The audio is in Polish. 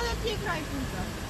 Ale piękna i pójdę.